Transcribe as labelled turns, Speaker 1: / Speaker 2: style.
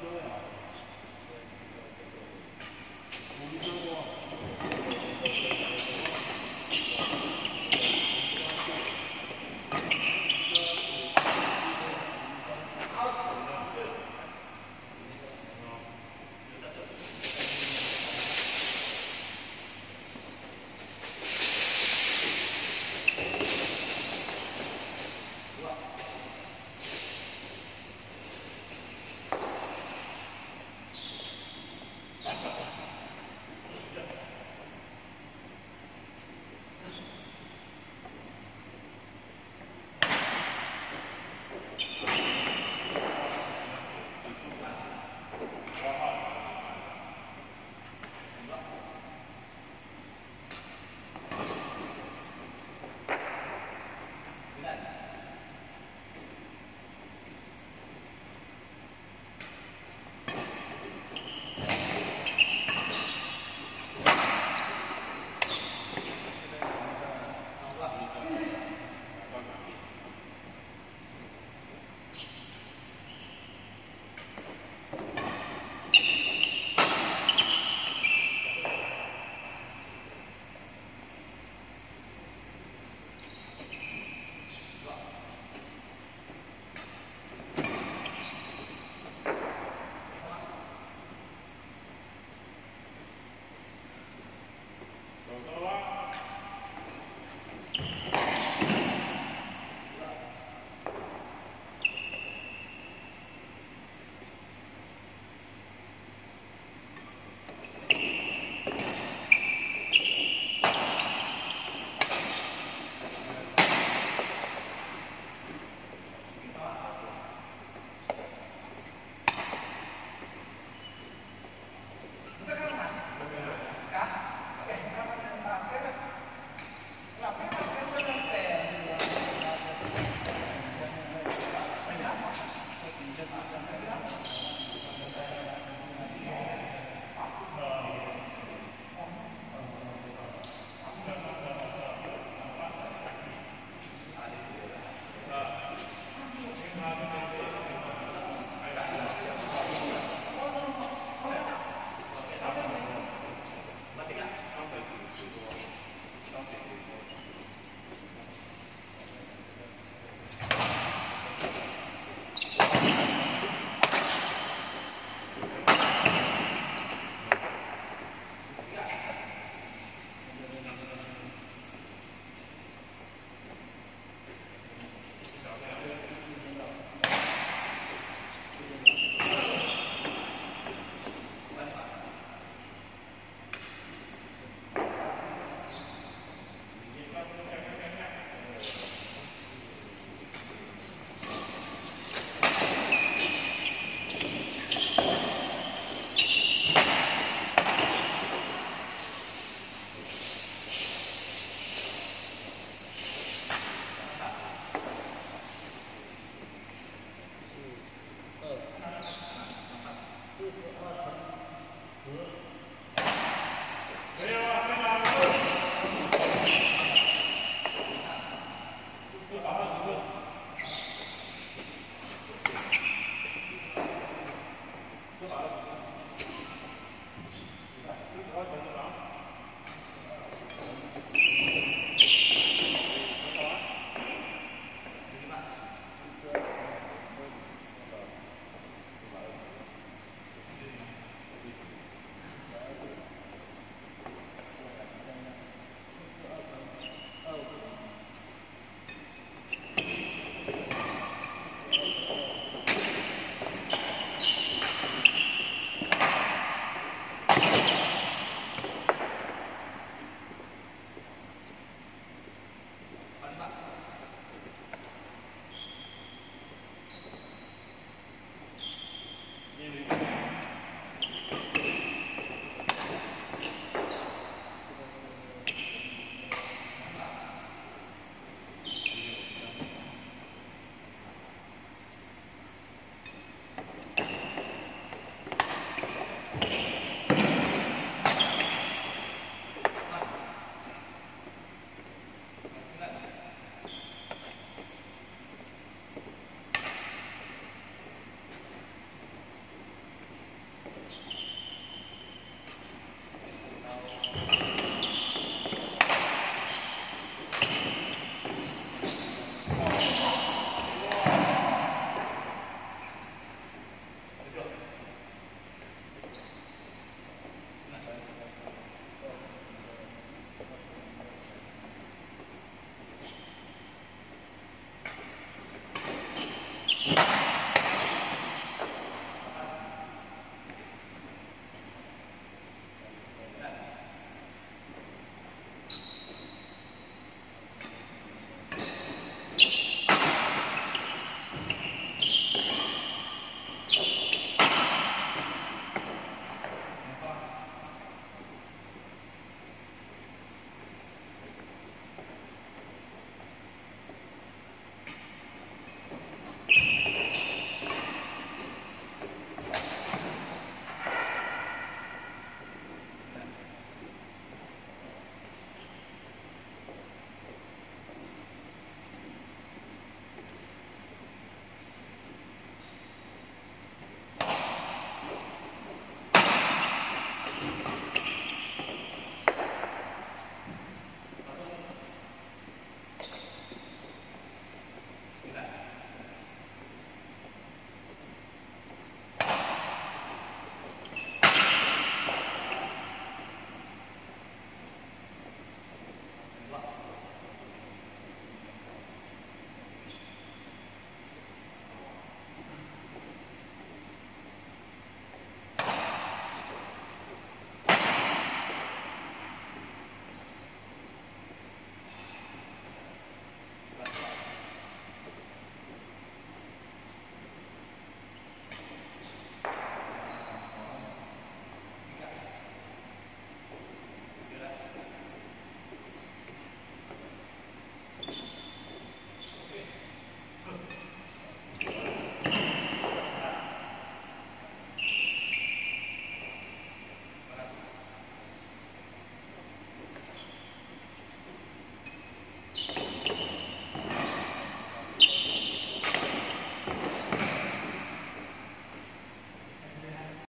Speaker 1: 寸